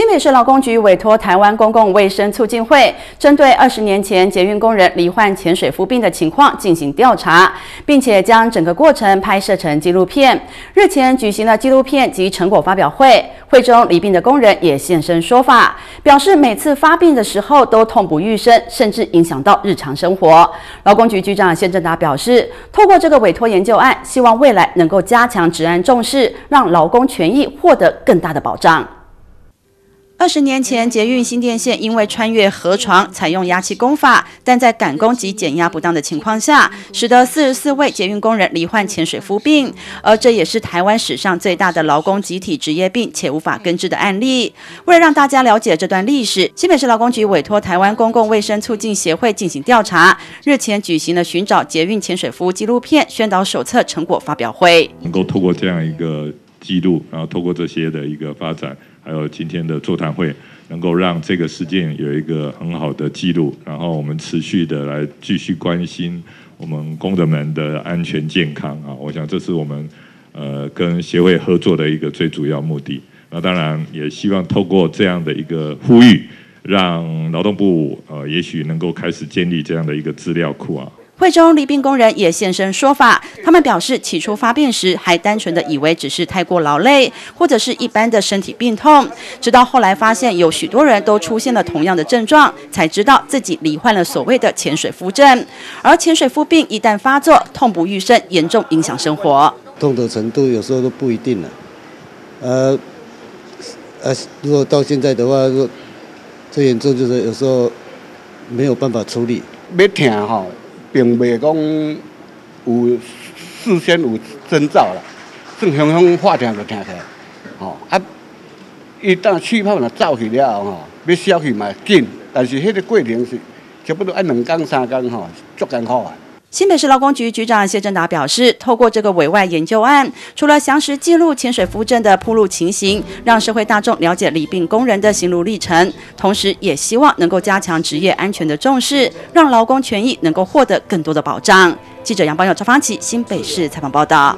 新北市劳工局委托台湾公共卫生促进会，针对二十年前捷运工人罹患潜水夫病的情况进行调查，并且将整个过程拍摄成纪录片。日前举行了纪录片及成果发表会，会中罹病的工人也现身说法，表示每次发病的时候都痛不欲生，甚至影响到日常生活。劳工局局长谢正达表示，透过这个委托研究案，希望未来能够加强治安重视，让劳工权益获得更大的保障。二十年前，捷运新电线因为穿越河床，采用压气工法，但在赶工及减压不当的情况下，使得四十四位捷运工人罹患潜水夫病，而这也是台湾史上最大的劳工集体职业病且无法根治的案例。为了让大家了解这段历史，新北市劳工局委托台湾公共卫生促进协会进行调查，日前举行了寻找捷运潜水夫纪录片宣导手册成果发表会，能够透过这样一个记录，然后透过这些的一个发展。还有今天的座谈会，能够让这个事件有一个很好的记录，然后我们持续的来继续关心我们工人们的安全健康啊！我想这是我们呃跟协会合作的一个最主要目的。那当然也希望透过这样的一个呼吁，让劳动部呃也许能够开始建立这样的一个资料库啊。会中离病工人也现身说法，他们表示起初发病时还单纯的以为只是太过劳累，或者是一般的身体病痛，直到后来发现有许多人都出现了同样的症状，才知道自己罹患了所谓的潜水夫症。而潜水夫病一旦发作，痛不欲生，严重影响生活。痛的程度有时候都不一定了，呃，呃，如果到现在的话，最严重就是有时候没有办法处理，没疼哈。并未讲有事先有征兆啦，正雄雄话听就听起来，吼啊！一旦气泡若走去了后，吼要消去嘛紧，但是迄个过程是差不多按两工三工吼，足艰苦啊。新北市劳工局局长谢振达表示，透过这个委外研究案，除了详实记录潜水夫症的铺路情形，让社会大众了解罹病工人的行路历程，同时也希望能够加强职业安全的重视，让劳工权益能够获得更多的保障。记者杨邦友、赵芳琪，新北市采访报道。